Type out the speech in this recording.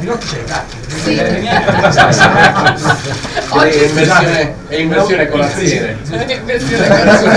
di notte c'è i gatti. Sì. Eh, Oggi è inversione, è inversione È Inversione Inversione